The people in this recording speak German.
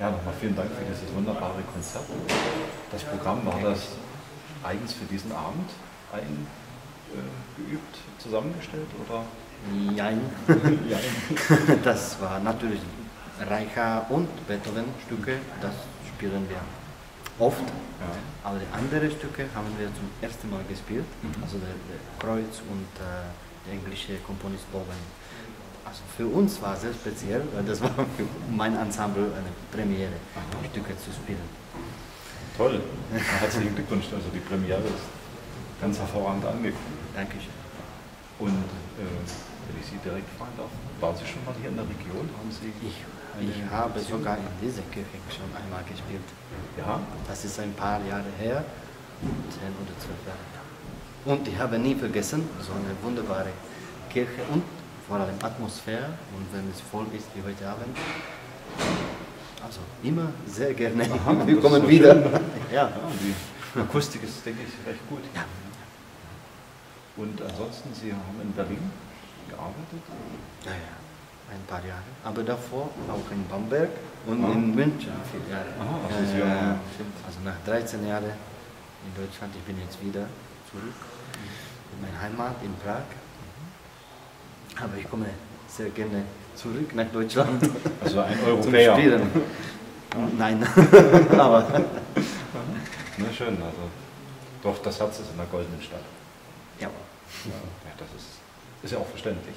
Ja, nochmal vielen Dank für dieses wunderbare Konzert. Das Programm war das eigens für diesen Abend eingeübt, zusammengestellt oder? Nein. das war natürlich Reicha und Beethoven-Stücke, das spielen wir oft. Ja. Aber die anderen Stücke haben wir zum ersten Mal gespielt, mhm. also der, der, Kreuz und äh, der englische Komponist Bowen. Also für uns war es sehr speziell, weil das war für mein Ensemble eine Premiere, die Stücke zu spielen. Toll, herzlichen Glückwunsch, also die Premiere ist ganz hervorragend angekommen. Dankeschön. Und äh, wenn ich Sie direkt fragen darf, waren Sie schon mal hier in der Region? Haben Sie ich ich habe sogar in dieser Kirche schon einmal gespielt. Ja? Das ist ein paar Jahre her, zehn oder zwölf Jahre. Und ich habe nie vergessen, so eine wunderbare Kirche und vor allem Atmosphäre und wenn es voll ist wie heute Abend. Also immer sehr gerne. Aha, Wir kommen wieder. ja. ja. Die Akustik ist, denke ich, recht gut. Ja. Und ansonsten, Sie haben in Berlin gearbeitet? Ja, ja ein paar Jahre. Aber davor auch in Bamberg und ah. in München vier Jahre. Aha, also, ja, also nach 13 Jahren in Deutschland, ich bin jetzt wieder zurück in meine Heimat in Prag. Aber ich komme sehr gerne zurück nach Deutschland. Also ein Europäer. Zum Spielen. Nein, aber. Na schön, also doch das Herz ist in der goldenen Stadt. Ja. ja das ist, ist ja auch verständlich.